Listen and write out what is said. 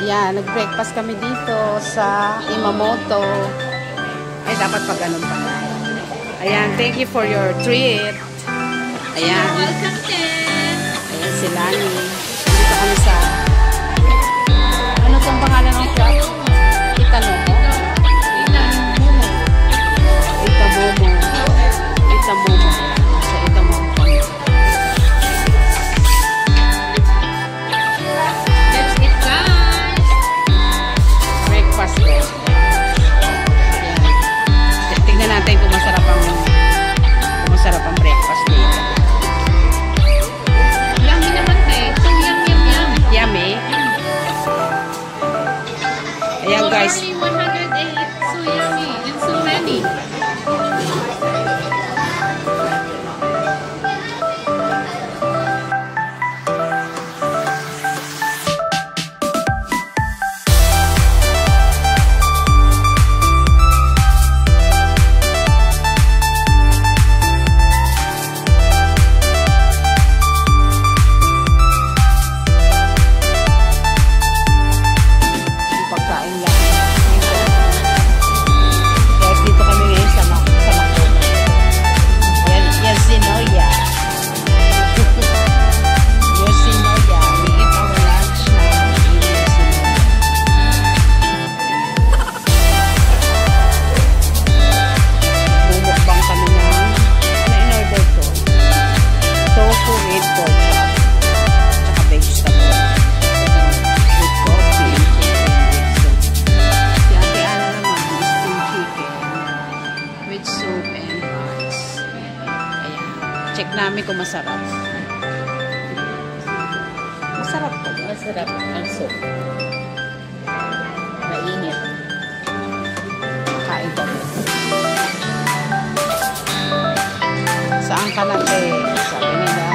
Ayan, nag-breakfast kami dito sa Imamoto. Ay, dapat pa ganun pa. Ayan, thank you for your treat. Ayan. Welcome din. Ayan si Lani. Dito kami sa... 108. It's so yummy. It's so many. check namin kung masarap. Masarap po. Masarap ang soup. Mainit. Kain ko. Saan ka na, Saan ka na,